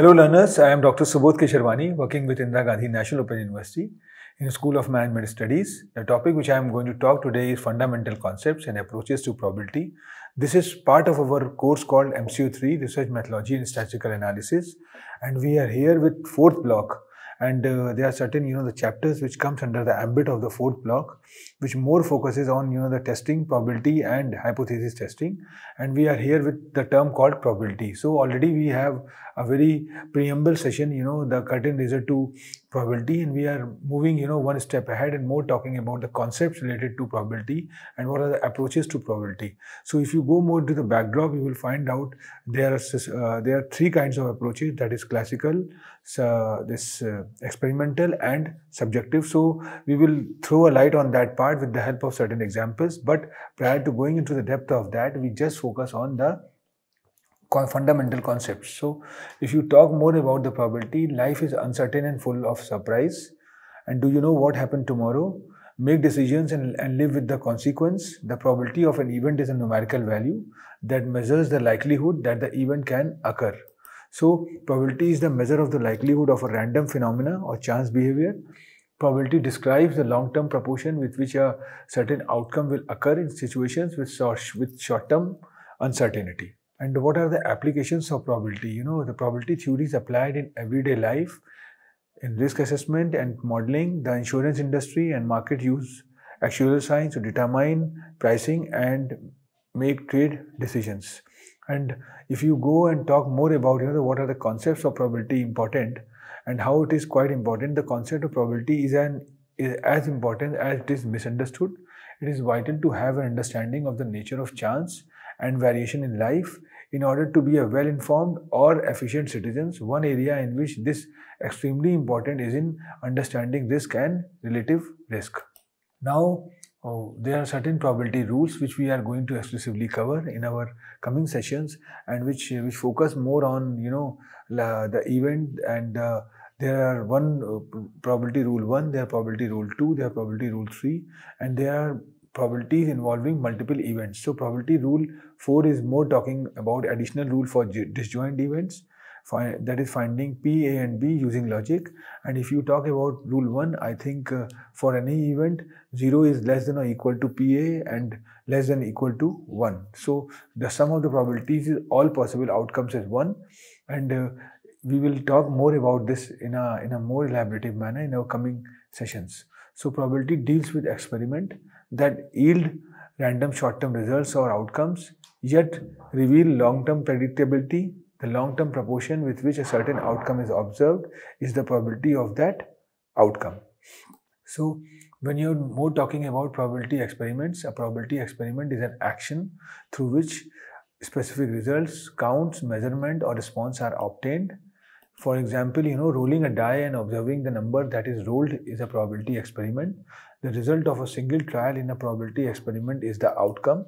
Hello learners, I am Dr. Subodh Kesharwani working with Indira Gandhi National Open University in the School of Management Studies. The topic which I am going to talk today is fundamental concepts and approaches to probability. This is part of our course called MCO3 Research Methodology and Statistical Analysis and we are here with fourth block and uh, there are certain you know the chapters which comes under the ambit of the fourth block which more focuses on you know the testing probability and hypothesis testing. And we are here with the term called probability. So already we have a very preamble session you know the curtain raiser to probability. And we are moving you know one step ahead and more talking about the concepts related to probability and what are the approaches to probability. So if you go more to the backdrop you will find out there are uh, there are three kinds of approaches. That is classical uh, this uh, experimental and subjective. So we will throw a light on that part with the help of certain examples. But prior to going into the depth of that, we just focus on the fundamental concepts. So if you talk more about the probability, life is uncertain and full of surprise. And do you know what happened tomorrow? Make decisions and, and live with the consequence. The probability of an event is a numerical value that measures the likelihood that the event can occur. So probability is the measure of the likelihood of a random phenomena or chance behavior. Probability describes the long-term proportion with which a certain outcome will occur in situations with short, with short-term uncertainty. And what are the applications of probability? You know, the probability theory is applied in everyday life, in risk assessment and modeling, the insurance industry and market use actuarial science to determine pricing and make trade decisions. And if you go and talk more about you know what are the concepts of probability important and how it is quite important, the concept of probability is an is as important as it is misunderstood. It is vital to have an understanding of the nature of chance and variation in life in order to be a well-informed or efficient citizens. One area in which this extremely important is in understanding risk and relative risk. Now, Oh, there are certain probability rules which we are going to exclusively cover in our coming sessions and which which focus more on you know la, the event and uh, there are one uh, probability rule 1 there are probability rule 2 there are probability rule 3 and there are probabilities involving multiple events. So probability rule 4 is more talking about additional rule for disjoint events that is finding P, A and B using logic. And if you talk about rule 1, I think uh, for any event, 0 is less than or equal to PA and less than equal to 1. So the sum of the probabilities is all possible outcomes is 1. And uh, we will talk more about this in a, in a more elaborative manner in our coming sessions. So probability deals with experiment that yield random short-term results or outcomes, yet reveal long-term predictability the long-term proportion with which a certain outcome is observed is the probability of that outcome. So when you're more talking about probability experiments, a probability experiment is an action through which specific results, counts, measurement or response are obtained. For example, you know, rolling a die and observing the number that is rolled is a probability experiment. The result of a single trial in a probability experiment is the outcome.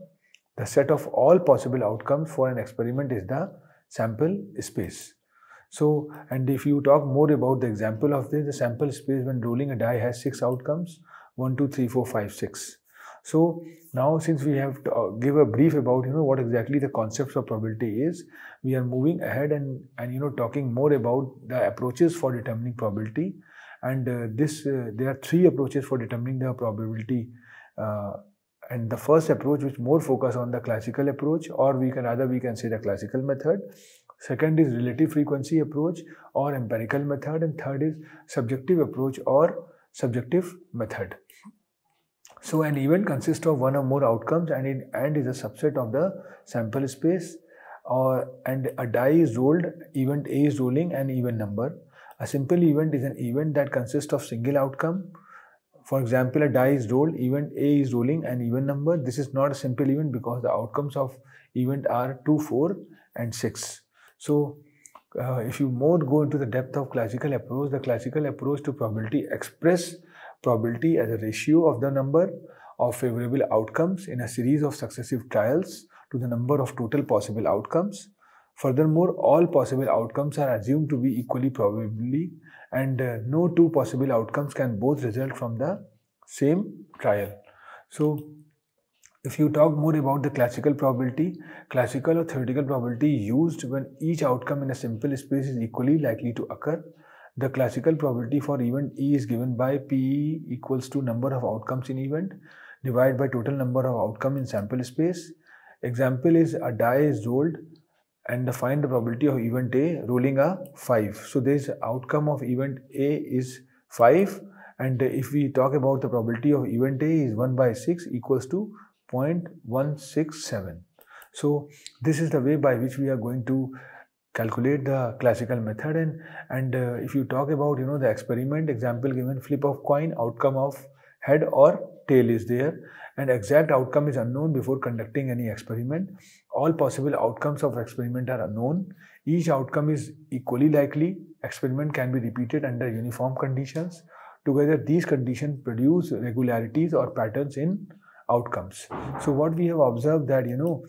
The set of all possible outcomes for an experiment is the sample space. So, and if you talk more about the example of this, the sample space when rolling a die has six outcomes, one, two, three, four, five, six. So now since we have to uh, give a brief about, you know, what exactly the concepts of probability is, we are moving ahead and, and you know, talking more about the approaches for determining probability. And uh, this, uh, there are three approaches for determining the probability uh, and the first approach which more focus on the classical approach or we can rather we can say the classical method. Second is relative frequency approach or empirical method. And third is subjective approach or subjective method. So an event consists of one or more outcomes and in and is a subset of the sample space. Or and a die is rolled event a is rolling an even number. A simple event is an event that consists of single outcome for example, a die is rolled, event A is rolling an even number. This is not a simple event because the outcomes of event are 2, 4 and 6. So, uh, if you more go into the depth of classical approach, the classical approach to probability express probability as a ratio of the number of favorable outcomes in a series of successive trials to the number of total possible outcomes. Furthermore, all possible outcomes are assumed to be equally probably and uh, no two possible outcomes can both result from the same trial. So, if you talk more about the classical probability, classical or theoretical probability used when each outcome in a sample space is equally likely to occur. The classical probability for event E is given by PE equals to number of outcomes in event divided by total number of outcome in sample space. Example is a die is rolled and find the probability of event A rolling a 5. So this outcome of event A is 5 and if we talk about the probability of event A is 1 by 6 equals to 0.167. So this is the way by which we are going to calculate the classical method and and uh, if you talk about you know the experiment example given flip of coin outcome of head or tail is there and exact outcome is unknown before conducting any experiment. All possible outcomes of experiment are unknown. Each outcome is equally likely. Experiment can be repeated under uniform conditions. Together these conditions produce regularities or patterns in outcomes. So what we have observed that you know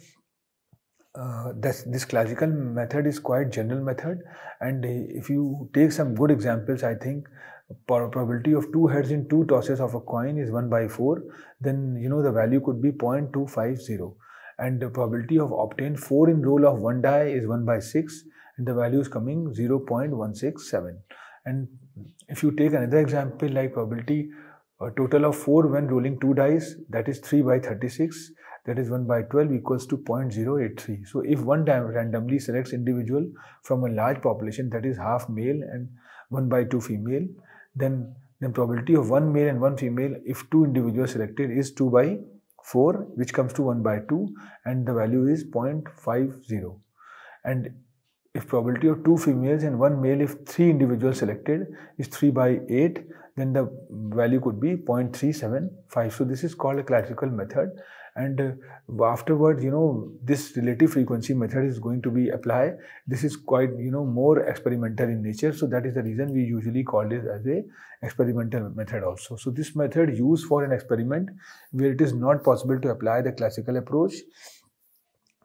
uh, this, this classical method is quite general method. And if you take some good examples I think probability of two heads in two tosses of a coin is 1 by 4 then you know the value could be 0.250 and the probability of obtain 4 in roll of one die is 1 by 6 and the value is coming 0.167 and if you take another example like probability a total of 4 when rolling 2 dice that is 3 by 36 that is 1 by 12 equals to 0.083 so if one randomly selects individual from a large population that is half male and 1 by 2 female then the probability of one male and one female if two individuals selected is 2 by 4 which comes to 1 by 2 and the value is 0.50 and if probability of two females and one male if three individuals selected is 3 by 8 then the value could be 0.375 so this is called a classical method. And uh, afterwards you know this relative frequency method is going to be applied. This is quite you know more experimental in nature. So that is the reason we usually call this as a experimental method also. So this method used for an experiment where it is not possible to apply the classical approach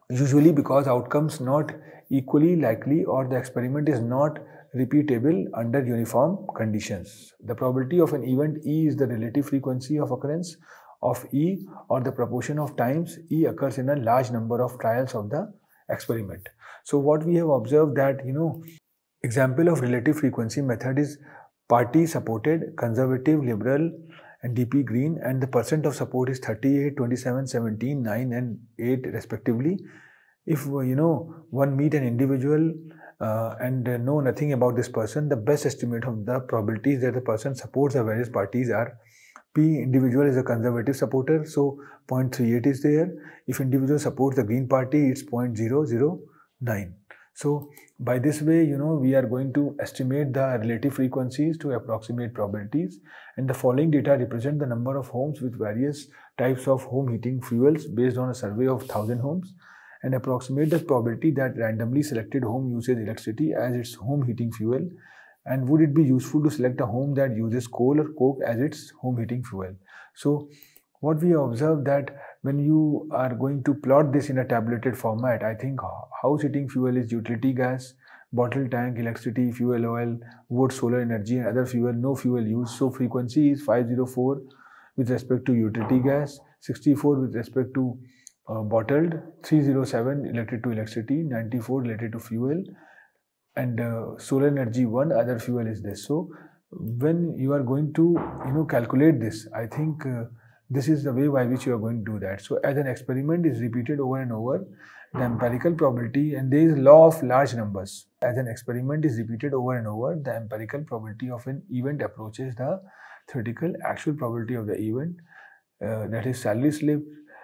usually because outcomes not equally likely or the experiment is not repeatable under uniform conditions. The probability of an event E is the relative frequency of occurrence of E or the proportion of times E occurs in a large number of trials of the experiment. So what we have observed that, you know, example of relative frequency method is party supported, conservative, liberal and DP green and the percent of support is 38, 27, 17, 9 and 8 respectively. If, you know, one meet an individual uh, and uh, know nothing about this person, the best estimate of the probabilities that the person supports the various parties are P individual is a conservative supporter, so 0.38 is there. If individual supports the Green Party, it's 0.009. So by this way, you know, we are going to estimate the relative frequencies to approximate probabilities. And the following data represent the number of homes with various types of home heating fuels based on a survey of 1000 homes and approximate the probability that randomly selected home uses electricity as its home heating fuel? And would it be useful to select a home that uses coal or coke as its home heating fuel? So what we observe that when you are going to plot this in a tabulated format i think house heating fuel is utility gas bottle tank electricity fuel oil wood solar energy and other fuel no fuel use. So frequency is 504 with respect to utility gas 64 with respect to uh, bottled 307 related to electricity 94 related to fuel and uh, solar energy one other fuel is this. So when you are going to you know calculate this i think uh, this is the way by which you are going to do that. So as an experiment is repeated over and over the empirical probability and there is law of large numbers. As an experiment is repeated over and over the empirical probability of an event approaches the theoretical actual probability of the event uh, that is Sally slip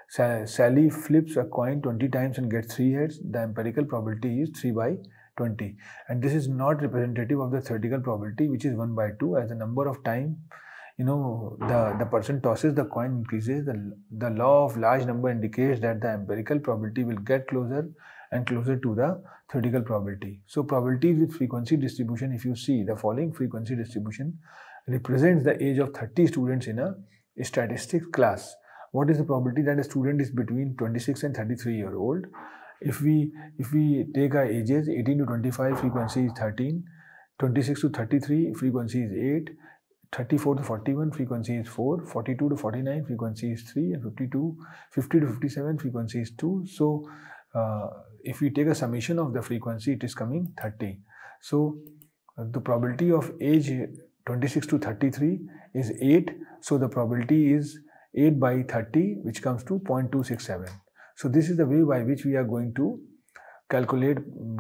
Sally flips a coin 20 times and gets 3 heads. The empirical probability is 3 by 20 and this is not representative of the theoretical probability which is 1 by 2 as the number of time you know the the person tosses the coin increases. The the law of large number indicates that the empirical probability will get closer and closer to the theoretical probability. So probabilities with frequency distribution if you see the following frequency distribution represents the age of 30 students in a statistics class what is the probability that a student is between 26 and 33 year old? If we if we take our ages 18 to 25 frequency is 13 26 to 33 frequency is 8 34 to 41 frequency is 4 42 to 49 frequency is 3 and 52 50 to 57 frequency is 2 so uh, if we take a summation of the frequency it is coming 30 so uh, the probability of age 26 to 33 is 8 so the probability is 8 by 30 which comes to 0.267 so this is the way by which we are going to calculate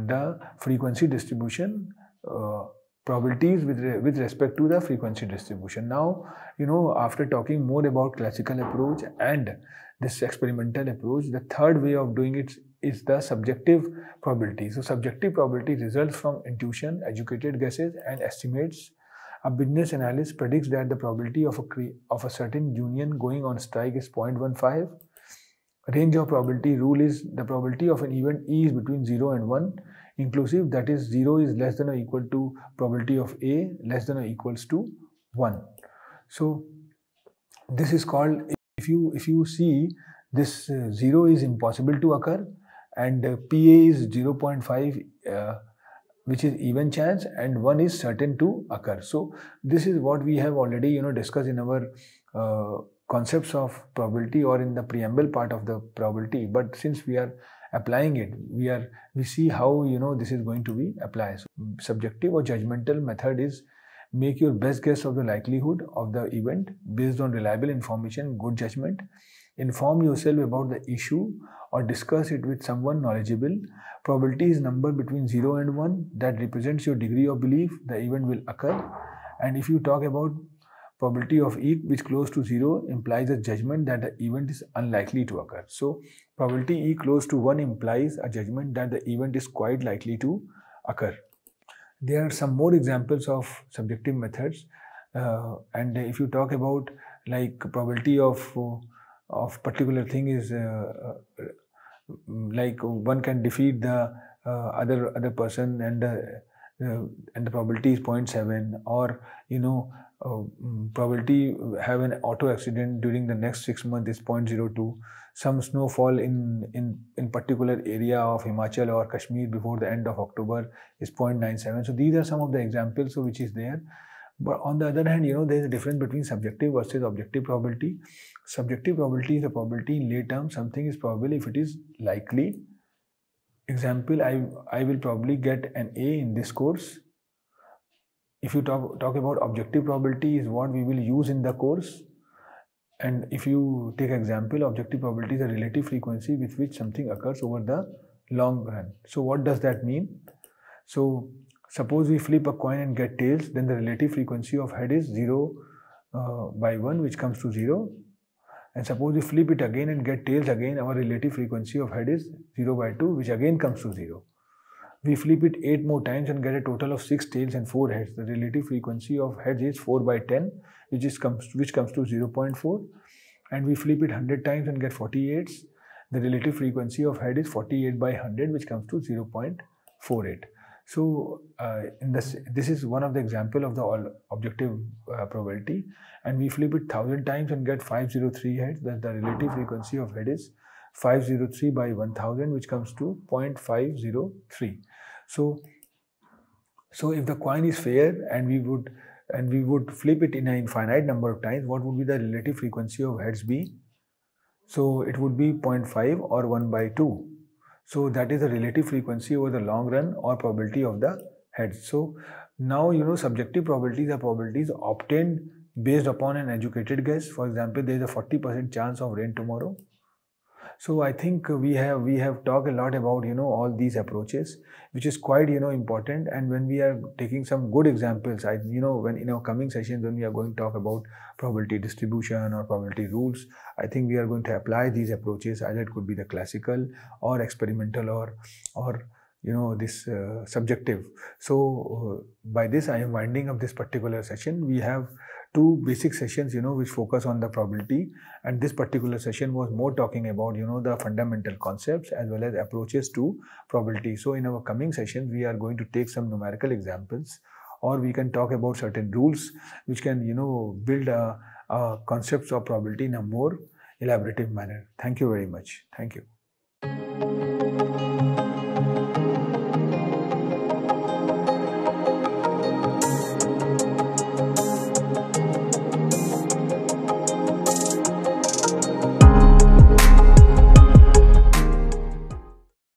the frequency distribution uh, probabilities with, re with respect to the frequency distribution. Now, you know, after talking more about classical approach and this experimental approach, the third way of doing it is the subjective probability. So, subjective probability results from intuition, educated guesses and estimates. A business analyst predicts that the probability of a, of a certain union going on strike is 0.15. Range of probability rule is the probability of an event E is between 0 and 1 inclusive that is 0 is less than or equal to probability of A less than or equals to 1. So this is called if you if you see this uh, 0 is impossible to occur and uh, PA is 0.5 uh, which is even chance and 1 is certain to occur. So this is what we have already you know discussed in our uh, concepts of probability or in the preamble part of the probability but since we are applying it we are we see how you know this is going to be applied so, subjective or judgmental method is make your best guess of the likelihood of the event based on reliable information good judgment inform yourself about the issue or discuss it with someone knowledgeable probability is number between 0 and 1 that represents your degree of belief the event will occur and if you talk about probability of E which close to 0 implies a judgment that the event is unlikely to occur. So probability E close to 1 implies a judgment that the event is quite likely to occur. There are some more examples of subjective methods uh, and if you talk about like probability of of particular thing is uh, uh like one can defeat the uh, other other person and and the probability is 0.7 or you know uh, mm, probability have an auto accident during the next six months is 0.02 some snowfall in in in particular area of himachal or kashmir before the end of october is 0.97 so these are some of the examples which is there but on the other hand you know there is a difference between subjective versus objective probability. Subjective probability is a probability in lay terms. Something is probable if it is likely. Example i i will probably get an a in this course. If you talk, talk about objective probability is what we will use in the course. And if you take example objective probability is a relative frequency with which something occurs over the long run. So what does that mean? So suppose we flip a coin and get tails then the relative frequency of head is 0 uh, by 1 which comes to 0 and suppose we flip it again and get tails again our relative frequency of head is 0 by 2 which again comes to 0 we flip it 8 more times and get a total of 6 tails and 4 heads. The relative frequency of heads is 4 by 10 which, is comes, which comes to 0.4 and we flip it 100 times and get 48. The relative frequency of head is 48 by 100 which comes to 0.48. So uh, in this, this is one of the example of the all objective uh, probability. And we flip it 1000 times and get 503 heads that the relative frequency of head is 503 by 1000 which comes to 0.503 so so if the coin is fair and we would and we would flip it in an infinite number of times what would be the relative frequency of heads be? So it would be 0.5 or 1 by 2 so that is the relative frequency over the long run or probability of the heads so now you know subjective probabilities are probabilities obtained based upon an educated guess. For example there is a 40% chance of rain tomorrow so i think we have we have talked a lot about you know all these approaches which is quite you know important. And when we are taking some good examples i you know when in our coming sessions when we are going to talk about probability distribution or probability rules i think we are going to apply these approaches. Either it could be the classical or experimental or or you know this uh, subjective. So uh, by this i am winding up this particular session. We have two basic sessions you know which focus on the probability. And this particular session was more talking about you know the fundamental concepts as well as approaches to probability. So in our coming sessions we are going to take some numerical examples or we can talk about certain rules which can you know build a, a concepts of probability in a more elaborative manner. Thank you very much. Thank you